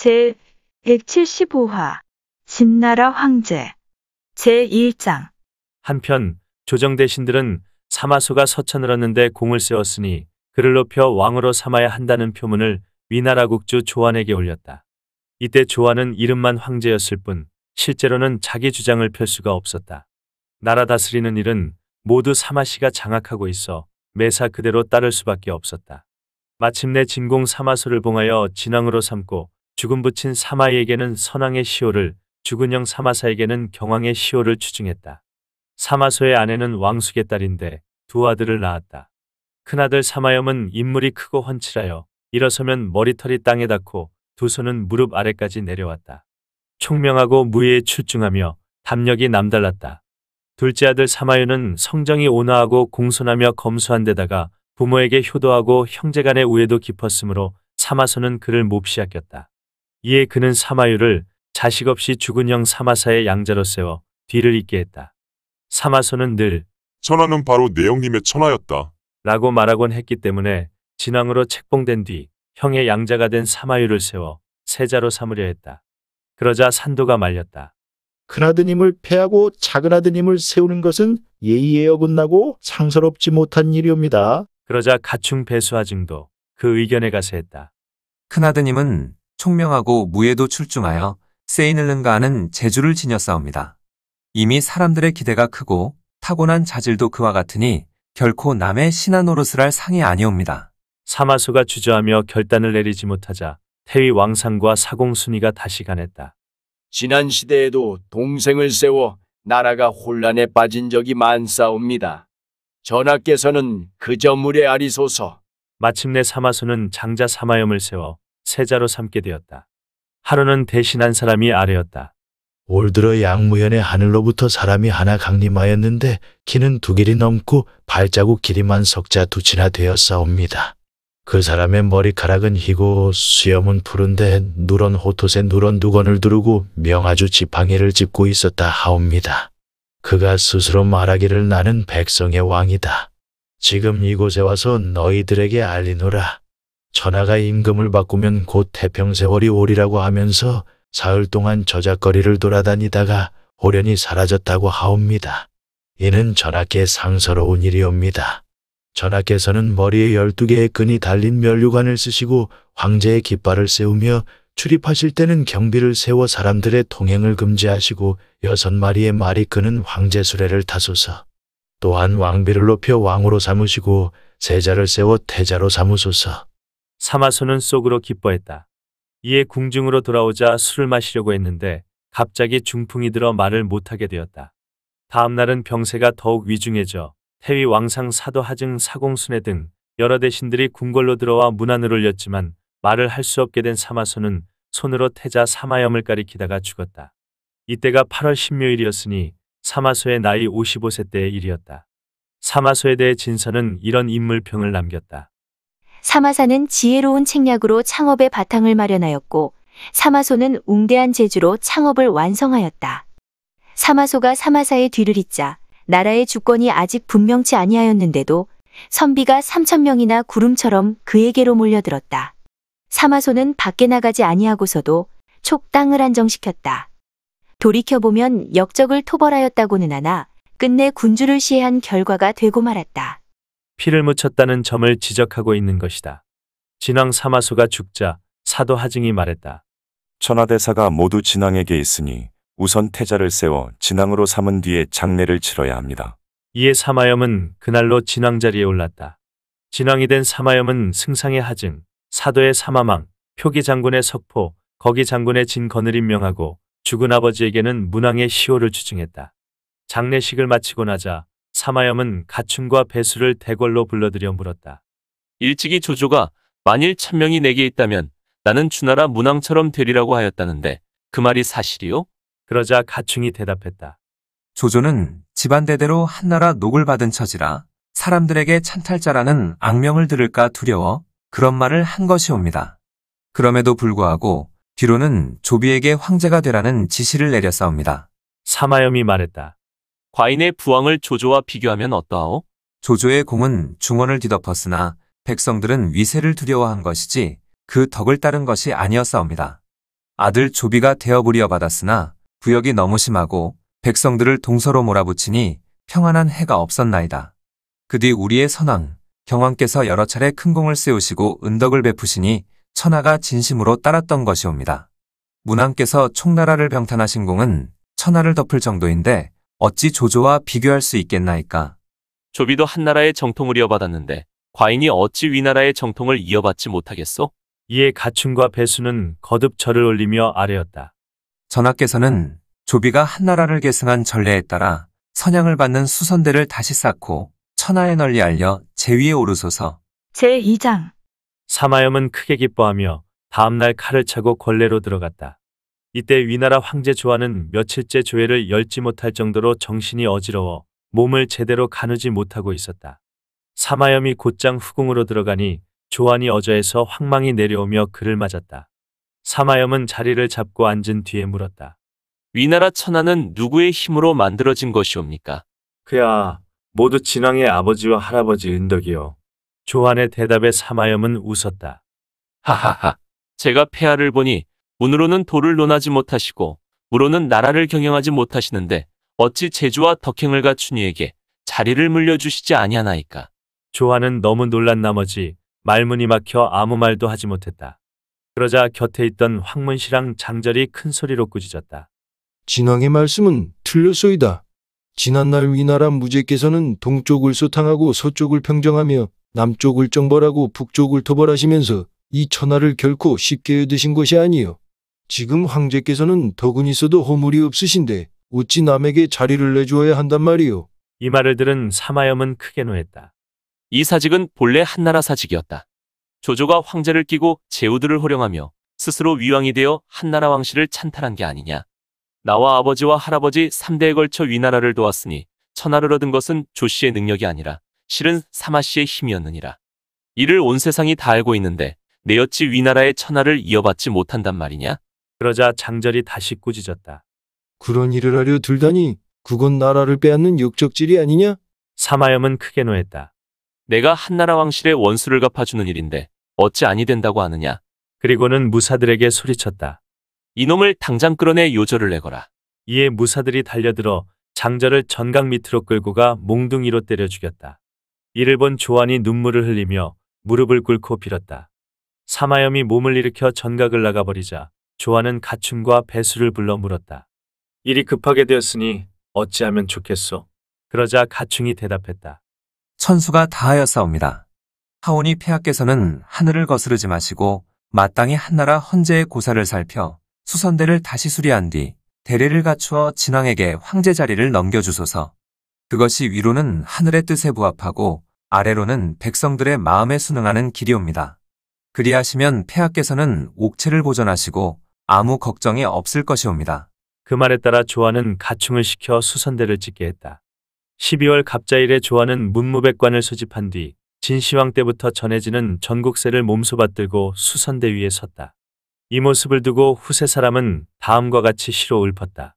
제 175화 진나라 황제 제 1장 한편 조정 대신들은 사마소가 서천을 얻는데 공을 세웠으니 그를 높여 왕으로 삼아야 한다는 표문을 위나라 국주 조안에게 올렸다. 이때 조안은 이름만 황제였을 뿐 실제로는 자기 주장을 펼 수가 없었다. 나라 다스리는 일은 모두 사마씨가 장악하고 있어 매사 그대로 따를 수밖에 없었다. 마침내 진공 사마소를 봉하여 진왕으로 삼고 죽음 붙인 사마이에게는 선왕의 시호를 죽은 형 사마사에게는 경왕의 시호를 추증했다. 사마소의 아내는 왕숙의 딸인데 두 아들을 낳았다. 큰아들 사마염은 인물이 크고 훤칠하여 일어서면 머리털이 땅에 닿고 두 손은 무릎 아래까지 내려왔다. 총명하고 무예에 출중하며 담력이 남달랐다. 둘째 아들 사마유는 성정이 온화하고 공손하며 검소한 데다가 부모에게 효도하고 형제간의 우애도 깊었으므로 사마소는 그를 몹시 아꼈다. 이에 그는 사마유를 자식 없이 죽은 형 사마사의 양자로 세워 뒤를 잇게 했다. 사마소는 늘 천하는 바로 내영님의 천하였다. 라고 말하곤 했기 때문에 진왕으로 책봉된 뒤 형의 양자가 된 사마유를 세워 세자로 삼으려 했다. 그러자 산도가 말렸다. 큰아드님을 패하고 작은아드님을 세우는 것은 예의에 어긋나고 상서롭지 못한 일이옵니다. 그러자 가충 배수하증도 그 의견에 가세했다. 큰아드님은 총명하고 무예도 출중하여 세인을 능가하는 재주를 지녔사옵니다. 이미 사람들의 기대가 크고 타고난 자질도 그와 같으니 결코 남의 신하 노릇을 할 상이 아니옵니다. 사마소가 주저하며 결단을 내리지 못하자 태위 왕상과 사공순이가 다시 가냈다. 지난 시대에도 동생을 세워 나라가 혼란에 빠진 적이 많사옵니다. 전하께서는 그저 물에 아리소서. 마침내 사마소는 장자 사마염을 세워 세자로 삼게 되었다. 하루는 대신한 사람이 아래였다. 올 들어 양무현의 하늘로부터 사람이 하나 강림하였는데 키는 두 길이 넘고 발자국 길이만 석자 두치나 되었사옵니다. 그 사람의 머리카락은 희고 수염은 푸른데 누런 호토새 누런 두건을 두르고 명아주 지팡이를 짚고 있었다 하옵니다. 그가 스스로 말하기를 나는 백성의 왕이다. 지금 이곳에 와서 너희들에게 알리노라. 천하가 임금을 바꾸면 곧 태평세월이 오리라고 하면서 사흘 동안 저작거리를 돌아다니다가 호련히 사라졌다고 하옵니다. 이는 전하께 상서로운 일이옵니다. 전하께서는 머리에 열두 개의 끈이 달린 면류관을 쓰시고 황제의 깃발을 세우며 출입하실 때는 경비를 세워 사람들의 통행을 금지하시고 여섯 마리의 말이 끄는 황제 수레를 타소서. 또한 왕비를 높여 왕으로 삼으시고 세자를 세워 태자로 삼으소서. 사마소는 속으로 기뻐했다. 이에 궁중으로 돌아오자 술을 마시려고 했는데 갑자기 중풍이 들어 말을 못하게 되었다. 다음 날은 병세가 더욱 위중해져 태위 왕상 사도 하증 사공순회 등 여러 대신들이 궁궐로 들어와 문안을 올렸지만 말을 할 수 없게 된 사마소는 손으로 태자 사마염을 가리키다가 죽었다. 이때가 8월 10묘일이었으니 사마소의 나이 55세 때의 일이었다. 사마소에 대해 진서는 이런 인물평을 남겼다. 사마사는 지혜로운 책략으로 창업의 바탕을 마련하였고 사마소는 웅대한 재주로 창업을 완성하였다. 사마소가 사마사의 뒤를 잇자 나라의 주권이 아직 분명치 아니하였는데도 선비가 3천 명이나 구름처럼 그에게로 몰려들었다. 사마소는 밖에 나가지 아니하고서도 촉 땅을 안정시켰다. 돌이켜보면 역적을 토벌하였다고는 하나 끝내 군주를 시해한 결과가 되고 말았다. 피를 묻혔다는 점을 지적하고 있는 것이다. 진왕 사마소가 죽자 사도 하증이 말했다. 천하대사가 모두 진왕에게 있으니 우선 태자를 세워 진왕으로 삼은 뒤에 장례를 치러야 합니다. 이에 사마염은 그날로 진왕 자리에 올랐다. 진왕이 된 사마염은 승상의 하증, 사도의 사마망, 표기 장군의 석포, 거기 장군의 진건을 임명하고 죽은 아버지에게는 문왕의 시호를 추증했다. 장례식을 마치고 나자 사마염은 가춤과 배수를 대궐로 불러들여 물었다. 일찍이 조조가 만일 천명이 내게 있다면 나는 주나라 문왕처럼 되리라고 하였다는데 그 말이 사실이요? 그러자 가충이 대답했다. 조조는 집안 대대로 한나라 녹을 받은 처지라 사람들에게 찬탈자라는 악명을 들을까 두려워 그런 말을 한 것이옵니다. 그럼에도 불구하고 뒤로는 조비에게 황제가 되라는 지시를 내렸사옵니다. 사마염이 말했다. 과인의 부왕을 조조와 비교하면 어떠하오? 조조의 공은 중원을 뒤덮었으나 백성들은 위세를 두려워한 것이지 그 덕을 따른 것이 아니었사옵니다. 아들 조비가 되어부리어 받았으나 부역이 너무 심하고 백성들을 동서로 몰아붙이니 평안한 해가 없었나이다. 그 뒤 우리의 선왕, 경왕께서 여러 차례 큰 공을 세우시고 은덕을 베푸시니 천하가 진심으로 따랐던 것이옵니다. 문왕께서 총나라를 병탄하신 공은 천하를 덮을 정도인데 어찌 조조와 비교할 수 있겠나이까. 조비도 한나라의 정통을 이어받았는데 과인이 어찌 위나라의 정통을 이어받지 못하겠소? 이에 가춘과 배수는 거듭 절을 올리며 아뢰었다. 전하께서는 조비가 한나라를 계승한 전례에 따라 선양을 받는 수선대를 다시 쌓고 천하에 널리 알려 제위에 오르소서. 제2장 사마염은 크게 기뻐하며 다음날 칼을 차고 권례로 들어갔다. 이때 위나라 황제 조아는 며칠째 조회를 열지 못할 정도로 정신이 어지러워 몸을 제대로 가누지 못하고 있었다. 사마염이 곧장 후궁으로 들어가니 조안이 어저에서 황망이 내려오며 그를 맞았다. 사마염은 자리를 잡고 앉은 뒤에 물었다. 위나라 천하는 누구의 힘으로 만들어진 것이옵니까? 그야 모두 진왕의 아버지와 할아버지 은덕이요. 조안의 대답에 사마염은 웃었다. 하하하. 제가 폐하를 보니 문으로는 도를 논하지 못하시고 무로는 나라를 경영하지 못하시는데 어찌 제주와 덕행을 갖춘 이에게 자리를 물려주시지 아니하나이까. 조안은 너무 놀란 나머지 말문이 막혀 아무 말도 하지 못했다. 그러자 곁에 있던 황문씨랑 장절이 큰 소리로 꾸짖었다. 진왕의 말씀은 틀렸소이다. 지난날 위나라 무제께서는 동쪽을 소탕하고 서쪽을 평정하며 남쪽을 정벌하고 북쪽을 토벌하시면서 이 천하를 결코 쉽게 얻으신 것이 아니요. 지금 황제께서는 덕은 있어도 허물이 없으신데 어찌 남에게 자리를 내주어야 한단 말이요. 이 말을 들은 사마염은 크게 노했다. 이 사직은 본래 한나라 사직이었다. 조조가 황제를 끼고 제후들을 호령하며 스스로 위왕이 되어 한나라 왕실을 찬탈한 게 아니냐. 나와 아버지와 할아버지 3대에 걸쳐 위나라를 도왔으니 천하를 얻은 것은 조씨의 능력이 아니라 실은 사마씨의 힘이었느니라. 이를 온 세상이 다 알고 있는데 내 어찌 위나라의 천하를 이어받지 못한단 말이냐? 그러자 장절이 다시 꾸짖었다. 그런 일을 하려 들다니 그건 나라를 빼앗는 역적질이 아니냐? 사마염은 크게 노했다. 내가 한나라 왕실의 원수를 갚아주는 일인데 어찌 아니 된다고 하느냐? 그리고는 무사들에게 소리쳤다. 이놈을 당장 끌어내 요절을 내거라. 이에 무사들이 달려들어 장절을 전각 밑으로 끌고 가 몽둥이로 때려 죽였다. 이를 본 조안이 눈물을 흘리며 무릎을 꿇고 빌었다. 사마염이 몸을 일으켜 전각을 나가버리자 조안은 가춘과 배수를 불러 물었다. 일이 급하게 되었으니 어찌하면 좋겠소? 그러자 가충이 대답했다. 천수가 다하였사옵니다. 하온이 폐하께서는 하늘을 거스르지 마시고 마땅히 한나라 헌재의 고사를 살펴 수선대를 다시 수리한 뒤 대례를 갖추어 진왕에게 황제 자리를 넘겨주소서. 그것이 위로는 하늘의 뜻에 부합하고 아래로는 백성들의 마음에 순응하는 길이옵니다. 그리하시면 폐하께서는 옥체를 보존하시고 아무 걱정이 없을 것이옵니다. 그 말에 따라 조안은 가충을 시켜 수선대를 찍게 했다. 12월 갑자일에 조안은 문무백관을 소집한 뒤 진시황 때부터 전해지는 전국세를 몸소 받들고 수선대 위에 섰다. 이 모습을 두고 후세 사람은 다음과 같이 시로 읊었다.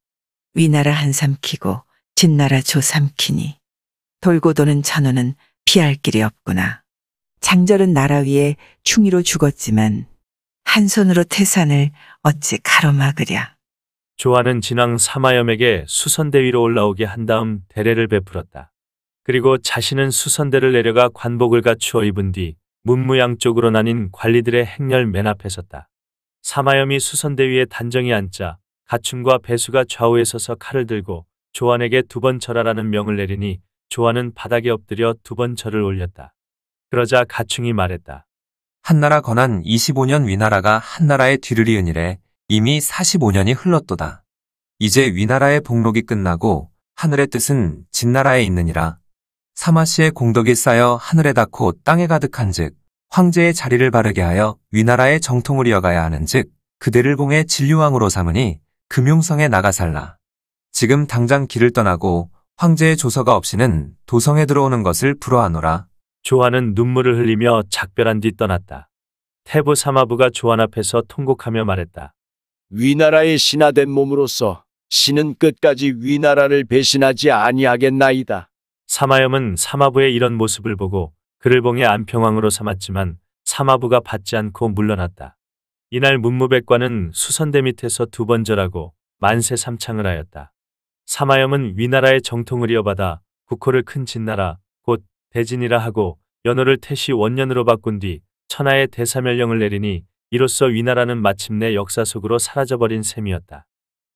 위나라 한 삼키고 진나라 조 삼키니 돌고 도는 천호는 피할 길이 없구나. 장절은 나라 위에 충의로 죽었지만 한 손으로 태산을 어찌 가로막으랴. 조안은 진왕 사마염에게 수선대 위로 올라오게 한 다음 대례를 베풀었다. 그리고 자신은 수선대를 내려가 관복을 갖추어 입은 뒤 문무양 쪽으로 나뉜 관리들의 행렬 맨 앞에 섰다. 사마염이 수선대 위에 단정히 앉자 가춘과 배수가 좌우에 서서 칼을 들고 조안에게 두 번 절하라는 명을 내리니 조안은 바닥에 엎드려 두 번 절을 올렸다. 그러자 가충이 말했다. 한나라 건한 25년 위나라가 한나라의 뒤를 이은 이래 이미 45년이 흘렀도다. 이제 위나라의 복록이 끝나고 하늘의 뜻은 진나라에 있느니라. 사마씨의 공덕이 쌓여 하늘에 닿고 땅에 가득한 즉 황제의 자리를 바르게 하여 위나라의 정통을 이어가야 하는 즉 그대를 공의 진류왕으로 삼으니 금용성에 나가 살라. 지금 당장 길을 떠나고 황제의 조서가 없이는 도성에 들어오는 것을 불허하노라. 조안은 눈물을 흘리며 작별한 뒤 떠났다. 태부 사마부가 조안 앞에서 통곡하며 말했다. 위나라의 신하된 몸으로서 신은 끝까지 위나라를 배신하지 아니하겠나이다. 사마염은 사마부의 이런 모습을 보고 그를 봉해 안평왕으로 삼았지만 사마부가 받지 않고 물러났다. 이날 문무백관은 수선대 밑에서 두 번 절하고 만세 삼창을 하였다. 사마염은 위나라의 정통을 이어받아 국호를 큰 진나라 곧 대진이라 하고 연호를 태시 원년으로 바꾼 뒤 천하의 대사멸령을 내리니 이로써 위나라는 마침내 역사 속으로 사라져버린 셈이었다.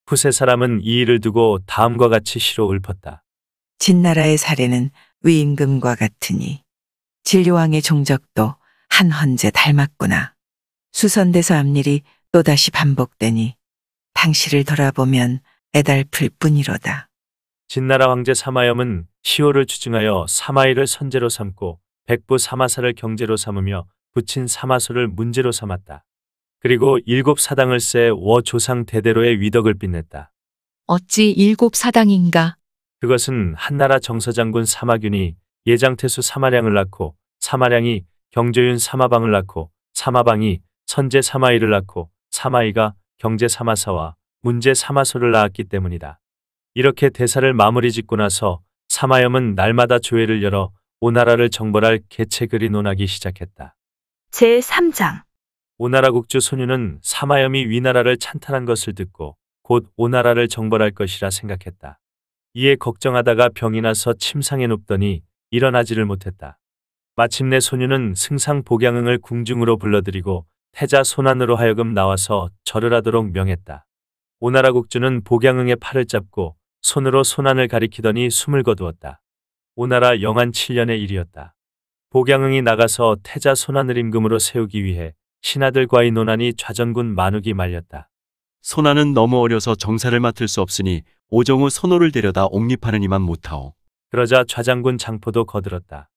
후세 사람은 이 일을 두고 다음과 같이 시로 읊었다. 진나라의 사례는 위임금과 같으니 진료왕의 종적도 한 헌재 닮았구나. 수선대서 앞일이 또다시 반복되니 당시를 돌아보면 애달플 뿐이로다. 진나라 황제 사마염은 시호를 추증하여 사마이를 선제로 삼고 백부 사마사를 경제로 삼으며 부친 사마소를 문제로 삼았다. 그리고 일곱 사당을 세 워조상 대대로의 위덕을 빛냈다. 어찌 일곱 사당인가? 그것은 한나라 정서장군 사마균이 예장태수 사마량을 낳고 사마량이 경조윤 사마방을 낳고 사마방이 선제 사마이를 낳고 사마이가 경제 사마사와 문제 사마소를 낳았기 때문이다. 이렇게 대사를 마무리 짓고 나서 사마염은 날마다 조회를 열어 오나라를 정벌할 개책을이 논하기 시작했다. 제3장 오나라 국주 소유는 사마염이 위나라를 찬탈한 것을 듣고 곧 오나라를 정벌할 것이라 생각했다. 이에 걱정하다가 병이 나서 침상에 눕더니 일어나지를 못했다. 마침내 소유는 승상 복양응을 궁중으로 불러들이고 태자 손안으로 하여금 나와서 절을 하도록 명했다. 오나라 국주는 복양응의 팔을 잡고 손으로 손안을 가리키더니 숨을 거두었다. 오나라 영한 7년의 일이었다. 복양응이 나가서 태자 손안을 임금으로 세우기 위해 신하들과의 논란이 좌전군 만욱이 말렸다. 손아는 너무 어려서 정사를 맡을 수 없으니 오정우 선호를 데려다 옹립하는 이만 못하오. 그러자 좌장군 장포도 거들었다.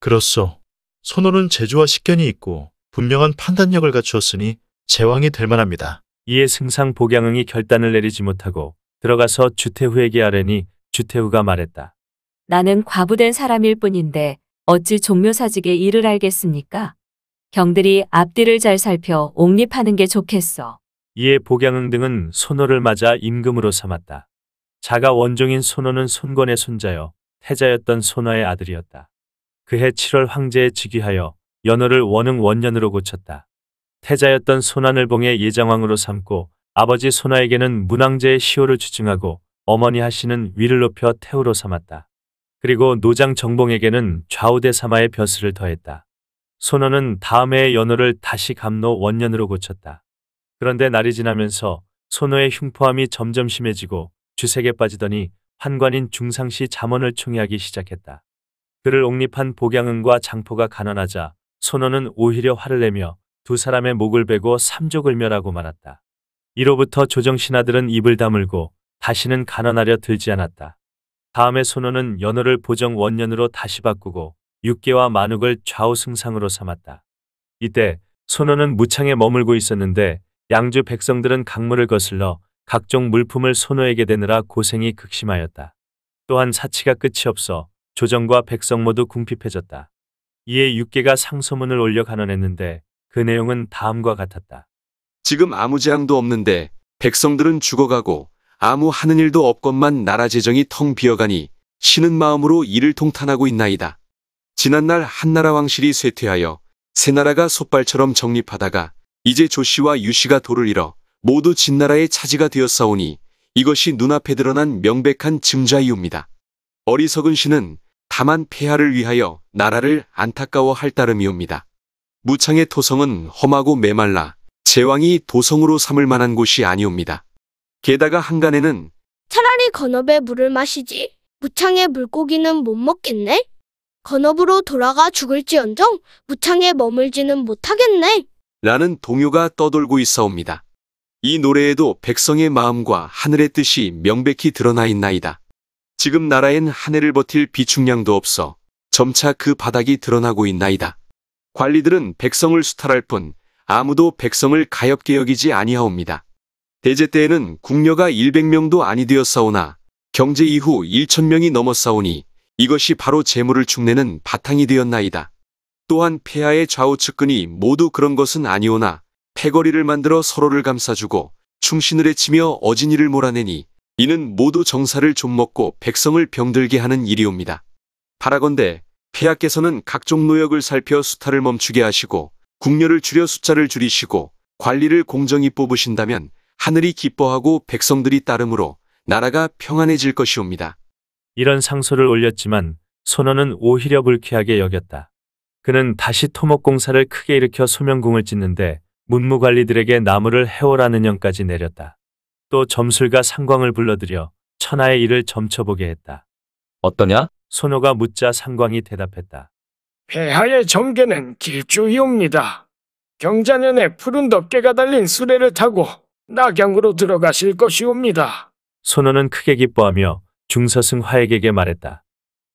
그렇소. 손호는 재주와 식견이 있고 분명한 판단력을 갖추었으니 제왕이 될 만합니다. 이에 승상 복양응이 결단을 내리지 못하고 들어가서 주태후에게 아뢰니 주태후가 말했다. 나는 과부된 사람일 뿐인데 어찌 종묘사직의 일을 알겠습니까? 경들이 앞뒤를 잘 살펴 옹립하는 게 좋겠어. 이에 복양응 등은 손호를 맞아 임금으로 삼았다. 자가 원종인 손호는 손권의 손자여 태자였던 손화의 아들이었다. 그해 7월 황제에 즉위하여 연호를 원흥 원년으로 고쳤다. 태자였던 손안을 봉해 예장왕으로 삼고 아버지 손화에게는 문왕제의 시호를 주증하고 어머니 하시는 위를 높여 태우로 삼았다. 그리고 노장 정봉에게는 좌우대 사마의 벼슬을 더했다. 손호는 다음 해에 연호를 다시 감로 원년으로 고쳤다. 그런데 날이 지나면서 손호의 흉포함이 점점 심해지고 주색에 빠지더니 환관인 중상시 잠원을 총애하기 시작했다. 그를 옹립한 복양응과 장포가 가난하자 손호는 오히려 화를 내며 두 사람의 목을 베고 삼족을 멸하고 말았다. 이로부터 조정신하들은 입을 다물고 다시는 가난하려 들지 않았다. 다음에 손호는 연호를 보정 원년으로 다시 바꾸고 육계와 만욱을 좌우승상으로 삼았다. 이때 손호는 무창에 머물고 있었는데 양주 백성들은 강물을 거슬러 각종 물품을 손호에게 대느라 고생이 극심하였다. 또한 사치가 끝이 없어 조정과 백성 모두 궁핍해졌다. 이에 육계가 상소문을 올려 간언했는데 그 내용은 다음과 같았다. 지금 아무 재앙도 없는데 백성들은 죽어가고 아무 하는 일도 없건만 나라 재정이 텅 비어가니 쉬는 마음으로 이를 통탄하고 있나이다. 지난날 한나라 왕실이 쇠퇴하여 새 나라가 솥발처럼 정립하다가 이제 조씨와 유씨가 도를 잃어 모두 진나라의 차지가 되었사오니 이것이 눈앞에 드러난 명백한 증자이옵니다. 어리석은 신은 다만 폐하를 위하여 나라를 안타까워할 따름이옵니다. 무창의 토성은 험하고 메말라 제왕이 도성으로 삼을 만한 곳이 아니옵니다. 게다가 한간에는 차라리 건업에 물을 마시지. 무창의 물고기는 못 먹겠네. 건업으로 돌아가 죽을지언정 무창에 머물지는 못하겠네. 라는 동요가 떠돌고 있사옵니다. 이 노래에도 백성의 마음과 하늘의 뜻이 명백히 드러나 있나이다. 지금 나라엔 한 해를 버틸 비축량도 없어 점차 그 바닥이 드러나고 있나이다. 관리들은 백성을 수탈할 뿐 아무도 백성을 가엽게 여기지 아니하옵니다. 대제 때에는 궁녀가 100명도 아니 되었사오나 경제 이후 1천명이 넘었사오니 이것이 바로 재물을 축내는 바탕이 되었나이다. 또한 폐하의 좌우 측근이 모두 그런 것은 아니오나 패거리를 만들어 서로를 감싸주고 충신을 해치며 어진이를 몰아내니 이는 모두 정사를 좀 먹고 백성을 병들게 하는 일이옵니다. 바라건대 폐하께서는 각종 노역을 살펴 수탈을 멈추게 하시고 궁녀를 줄여 숫자를 줄이시고 관리를 공정히 뽑으신다면 하늘이 기뻐하고 백성들이 따름으로 나라가 평안해질 것이옵니다. 이런 상소를 올렸지만 손호는 오히려 불쾌하게 여겼다. 그는 다시 토목공사를 크게 일으켜 소명궁을 짓는데 문무관리들에게 나무를 해오라는 영까지 내렸다. 또 점술가 상광을 불러들여 천하의 일을 점쳐보게 했다. 어떠냐? 손호가 묻자 상광이 대답했다. 폐하의 정계는 길주이옵니다. 경자년에 푸른 덮개가 달린 수레를 타고 낙양으로 들어가실 것이옵니다. 손호는 크게 기뻐하며 중서승 화액에게 말했다.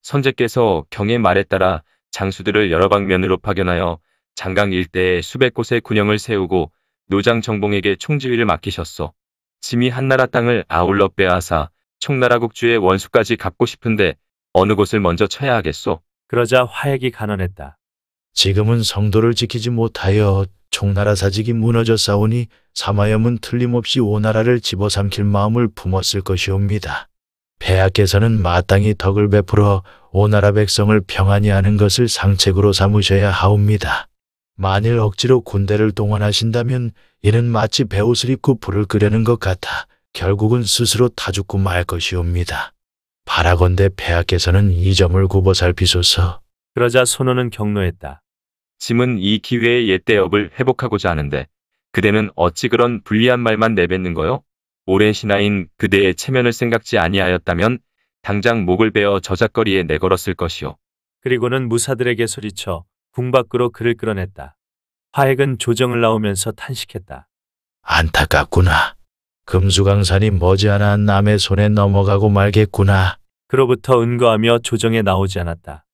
선제께서 경의 말에 따라 장수들을 여러 방면으로 파견하여 장강 일대에 수백 곳의 군영을 세우고 노장 정봉에게 총지휘를 맡기셨소. 짐이 한나라 땅을 아울러 빼앗아 총나라 국주의 원수까지 갚고 싶은데 어느 곳을 먼저 쳐야 하겠소? 그러자 화액이 간언했다. 지금은 성도를 지키지 못하여 총나라 사직이 무너져 싸우니 사마염은 틀림없이 오나라를 집어삼킬 마음을 품었을 것이옵니다. 폐하께서는 마땅히 덕을 베풀어 오나라 백성을 평안히 하는 것을 상책으로 삼으셔야 하옵니다. 만일 억지로 군대를 동원하신다면 이는 마치 배옷을 입고 불을 끄려는 것 같아 결국은 스스로 타 죽고 말 것이옵니다. 바라건대 폐하께서는 이 점을 굽어 살피소서. 그러자 손호는 경로했다. 짐은 이 기회에 옛 대업을 회복하고자 하는데 그대는 어찌 그런 불리한 말만 내뱉는 거요? 오랜 신하인 그대의 체면을 생각지 아니하였다면 당장 목을 베어 저작거리에 내걸었을 것이오. 그리고는 무사들에게 소리쳐 궁 밖으로 그를 끌어냈다. 화액은 조정을 나오면서 탄식했다. 안타깝구나. 금수강산이 머지않아 남의 손에 넘어가고 말겠구나. 그로부터 은거하며 조정에 나오지 않았다.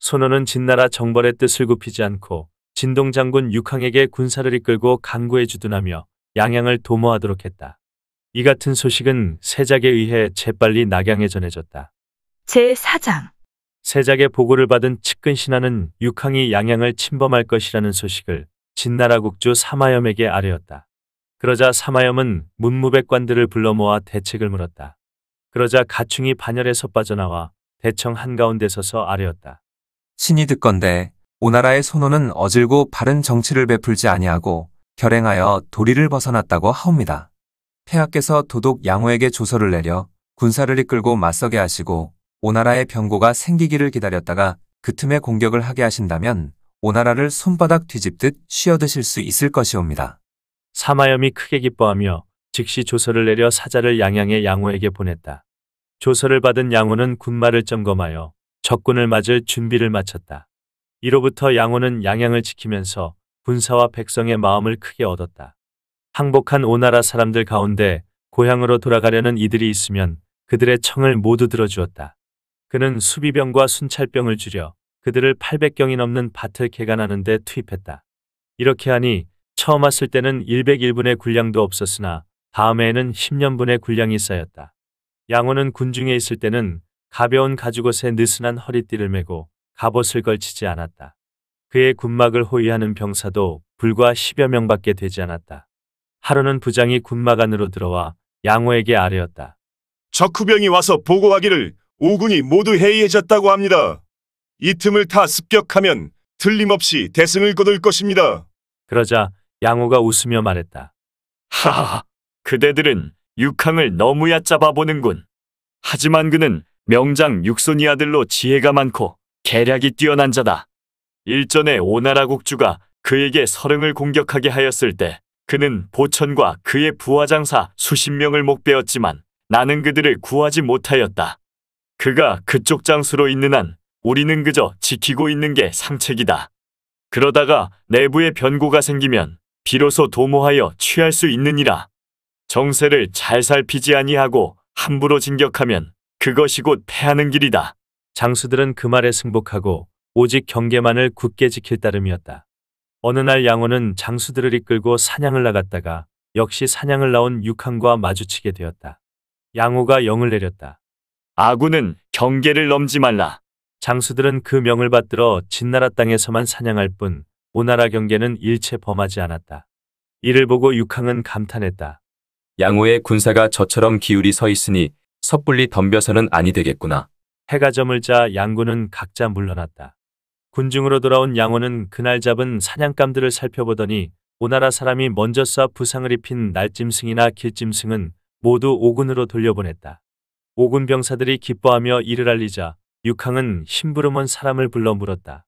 손호는 진나라 정벌의 뜻을 굽히지 않고 진동 장군 육항에게 군사를 이끌고 강구에 주둔하며 양양을 도모하도록 했다. 이 같은 소식은 세작에 의해 재빨리 낙양에 전해졌다. 제4장 세작의 보고를 받은 측근 신하는 육항이 양양을 침범할 것이라는 소식을 진나라 국주 사마염에게 아뢰었다. 그러자 사마염은 문무백관들을 불러 모아 대책을 물었다. 그러자 가충이 반열에서 빠져나와 대청 한가운데 서서 아뢰었다. 신이 듣건대 오나라의 손호는 어질고 바른 정치를 베풀지 아니하고 결행하여 도리를 벗어났다고 하옵니다. 폐하께서 도독 양호에게 조서를 내려 군사를 이끌고 맞서게 하시고 오나라의 병고가 생기기를 기다렸다가 그 틈에 공격을 하게 하신다면 오나라를 손바닥 뒤집듯 쉬어드실 수 있을 것이옵니다. 사마염이 크게 기뻐하며 즉시 조서를 내려 사자를 양양의 양호에게 보냈다. 조서를 받은 양호는 군마를 점검하여 적군을 맞을 준비를 마쳤다. 이로부터 양호는 양양을 지키면서 군사와 백성의 마음을 크게 얻었다. 항복한 오나라 사람들 가운데 고향으로 돌아가려는 이들이 있으면 그들의 청을 모두 들어주었다. 그는 수비병과 순찰병을 줄여 그들을 800경이 넘는 밭을 개간하는 데 투입했다. 이렇게 하니 처음 왔을 때는 101분의 군량도 없었으나 다음해에는 10년분의 군량이 쌓였다. 양호는 군중에 있을 때는 가벼운 가죽옷에 느슨한 허리띠를 메고 갑옷을 걸치지 않았다. 그의 군막을 호위하는 병사도 불과 10여 명밖에 되지 않았다. 하루는 부장이 군막 안으로 들어와 양호에게 아뢰었다. 적후병이 와서 보고하기를 오군이 모두 해이해졌다고 합니다. 이 틈을 타 습격하면 틀림없이 대승을 거둘 것입니다. 그러자 양호가 웃으며 말했다. 하하, 그대들은 육항을 너무 얕잡아 보는군. 하지만 그는 명장 육손이 아들로 지혜가 많고 계략이 뛰어난 자다. 일전에 오나라 국주가 그에게 서릉을 공격하게 하였을 때 그는 보천과 그의 부하장사 수십 명을 목베었지만 나는 그들을 구하지 못하였다. 그가 그쪽 장수로 있는 한 우리는 그저 지키고 있는 게 상책이다. 그러다가 내부에 변고가 생기면 비로소 도모하여 취할 수 있느니라. 정세를 잘 살피지 아니하고 함부로 진격하면 그것이 곧 패하는 길이다. 장수들은 그 말에 승복하고 오직 경계만을 굳게 지킬 따름이었다. 어느 날 양호는 장수들을 이끌고 사냥을 나갔다가 역시 사냥을 나온 육항과 마주치게 되었다. 양호가 영을 내렸다. 아군은 경계를 넘지 말라. 장수들은 그 명을 받들어 진나라 땅에서만 사냥할 뿐 오나라 경계는 일체 범하지 않았다. 이를 보고 육항은 감탄했다. 양호의 군사가 저처럼 기울이 서 있으니 섣불리 덤벼서는 아니 되겠구나. 해가 저물자 양군은 각자 물러났다. 군중으로 돌아온 양호는 그날 잡은 사냥감들을 살펴보더니 오나라 사람이 먼저 쏴 부상을 입힌 날짐승이나 길짐승은 모두 오군으로 돌려보냈다. 오군 병사들이 기뻐하며 이를 알리자 육항은 심부름원 사람을 불러 물었다.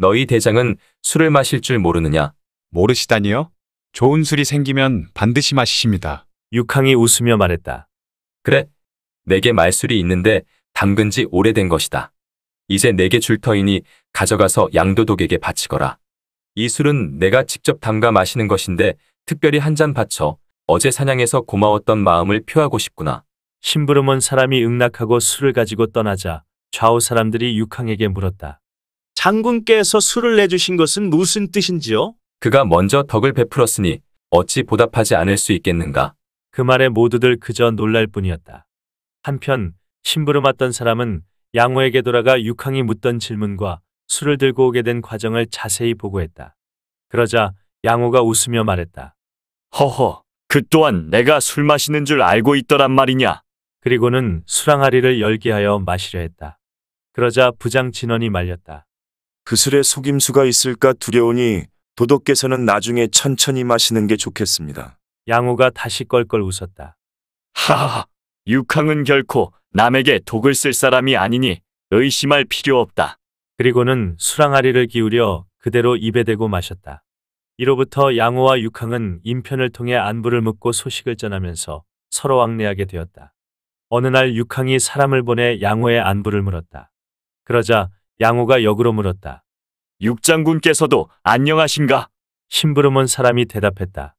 너희 대장은 술을 마실 줄 모르느냐? 모르시다니요? 좋은 술이 생기면 반드시 마시십니다. 육항이 웃으며 말했다. 그래. 내게 말술이 있는데 담근 지 오래된 것이다. 이제 내게 줄 터이니 가져가서 양도독에게 바치거라. 이 술은 내가 직접 담가 마시는 것인데 특별히 한 잔 바쳐 어제 사냥해서 고마웠던 마음을 표하고 싶구나. 심부름원 사람이 응낙하고 술을 가지고 떠나자 좌우 사람들이 육항에게 물었다. 장군께서 술을 내주신 것은 무슨 뜻인지요? 그가 먼저 덕을 베풀었으니 어찌 보답하지 않을 수 있겠는가. 그 말에 모두들 그저 놀랄 뿐이었다. 한편 심부름 왔던 사람은 양호에게 돌아가 육항이 묻던 질문과 술을 들고 오게 된 과정을 자세히 보고했다. 그러자 양호가 웃으며 말했다. 허허, 그 또한 내가 술 마시는 줄 알고 있더란 말이냐? 그리고는 수랑아리를 열게 하여 마시려 했다. 그러자 부장 진원이 말렸다. 그 술에 속임수가 있을까 두려우니 도덕께서는 나중에 천천히 마시는 게 좋겠습니다. 양호가 다시 껄껄 웃었다. 하하, 육항은 결코 남에게 독을 쓸 사람이 아니니 의심할 필요 없다. 그리고는 수랑아리를 기울여 그대로 입에 대고 마셨다. 이로부터 양호와 육항은 인편을 통해 안부를 묻고 소식을 전하면서 서로 왕래하게 되었다. 어느 날 육항이 사람을 보내 양호의 안부를 물었다. 그러자 양호가 역으로 물었다. 육장군께서도 안녕하신가? 심부름 온 사람이 대답했다.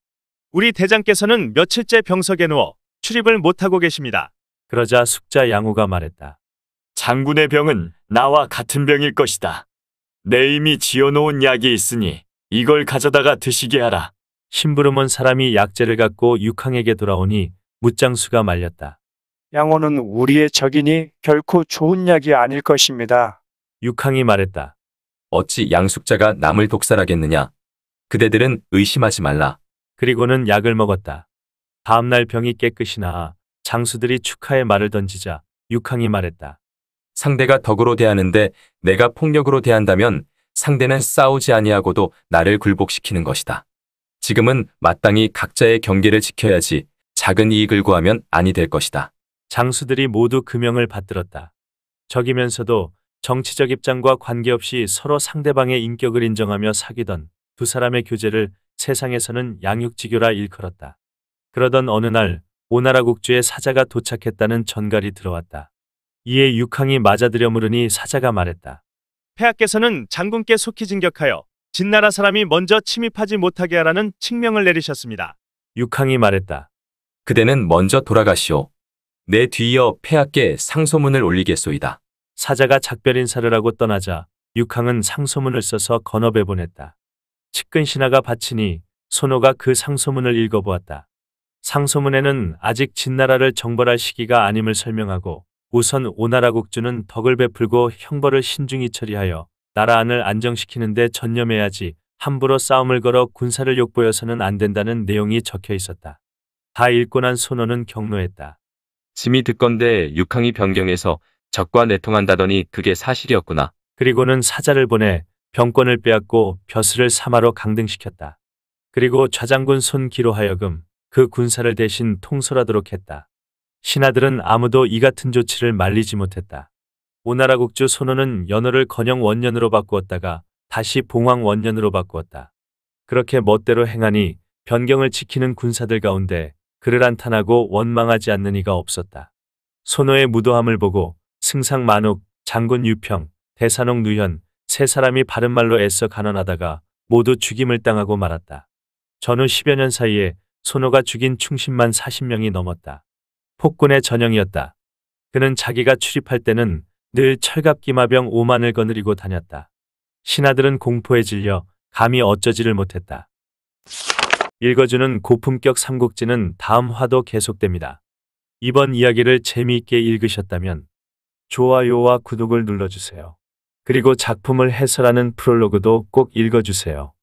우리 대장께서는 며칠째 병석에 누워 출입을 못하고 계십니다. 그러자 숙자 양호가 말했다. 장군의 병은 나와 같은 병일 것이다. 내 이미 지어놓은 약이 있으니 이걸 가져다가 드시게 하라. 심부름 온 사람이 약재를 갖고 육항에게 돌아오니 무장수가 말렸다. 양호는 우리의 적이니 결코 좋은 약이 아닐 것입니다. 육항이 말했다. 어찌 양숙자가 남을 독살하겠느냐? 그대들은 의심하지 말라. 그리고는 약을 먹었다. 다음날 병이 깨끗이 나아 장수들이 축하의 말을 던지자 육항이 말했다. 상대가 덕으로 대하는데 내가 폭력으로 대한다면 상대는 싸우지 아니하고도 나를 굴복시키는 것이다. 지금은 마땅히 각자의 경계를 지켜야지 작은 이익을 구하면 아니 될 것이다. 장수들이 모두 금명을 받들었다. 적이면서도 정치적 입장과 관계없이 서로 상대방의 인격을 인정하며 사귀던 두 사람의 교제를 세상에서는 양육지교라 일컬었다. 그러던 어느 날 오나라 국주에 사자가 도착했다는 전갈이 들어왔다. 이에 육항이 맞아들여 물으니 사자가 말했다. 폐하께서는 장군께 속히 진격하여 진나라 사람이 먼저 침입하지 못하게 하라는 칙명을 내리셨습니다. 육항이 말했다. 그대는 먼저 돌아가시오. 내 뒤이어 폐하께 상소문을 올리겠소이다. 사자가 작별 인사를 하고 떠나자 육항은 상소문을 써서 건업에 보냈다. 측근 신하가 바치니 손호가 그 상소문을 읽어보았다. 상소문에는 아직 진나라를 정벌할 시기가 아님을 설명하고 우선 오나라 국주는 덕을 베풀고 형벌을 신중히 처리하여 나라 안을 안정시키는 데 전념해야지 함부로 싸움을 걸어 군사를 욕보여서는 안 된다는 내용이 적혀 있었다. 다 읽고 난 손호는 경로했다. 짐이 듣건데 육항이 변경해서 적과 내통한다더니 그게 사실이었구나. 그리고는 사자를 보내 병권을 빼앗고 벼슬을 사마로 강등시켰다. 그리고 좌장군 손기로 하여금 그 군사를 대신 통솔하도록 했다. 신하들은 아무도 이 같은 조치를 말리지 못했다. 오나라 국주 손호는 연호를 건영 원년으로 바꾸었다가 다시 봉황 원년으로 바꾸었다. 그렇게 멋대로 행하니 변경을 지키는 군사들 가운데 그를 한탄하고 원망하지 않는 이가 없었다. 손호의 무도함을 보고 승상 만욱, 장군 유평, 대산옥 누현 세 사람이 바른 말로 애써 간언하다가 모두 죽임을 당하고 말았다. 전후 10여 년 사이에 손호가 죽인 충신만 40명이 넘었다. 폭군의 전형이었다. 그는 자기가 출입할 때는 늘 철갑기마병 5만을 거느리고 다녔다. 신하들은 공포에 질려 감히 어쩌지를 못했다. 읽어주는 고품격 삼국지는 다음 화도 계속됩니다. 이번 이야기를 재미있게 읽으셨다면 좋아요와 구독을 눌러주세요. 그리고 작품을 해설하는 프롤로그도 꼭 읽어주세요.